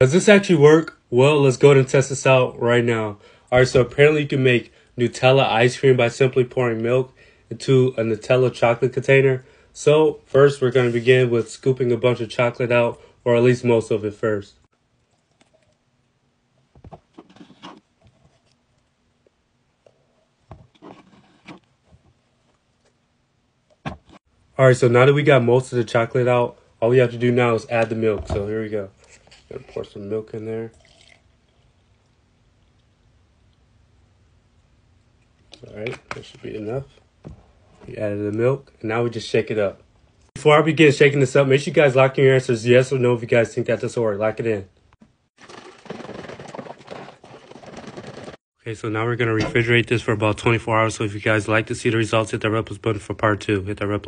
Does this actually work? Well, let's go ahead and test this out right now. Alright, so apparently you can make Nutella ice cream by simply pouring milk into a Nutella chocolate container. So, first we're going to begin with scooping a bunch of chocolate out, or at least most of it first. Alright, so now that we got most of the chocolate out, all we have to do now is add the milk. So here we go. Gonna pour some milk in there. Alright, that should be enough. We added the milk, and now we just shake it up. Before I begin shaking this up, make sure you guys lock in your answers yes or no if you guys think that this will work. Lock it in. Okay, so now we're going to refrigerate this for about 24 hours. So if you guys like to see the results, hit that red button for part two. Hit that red.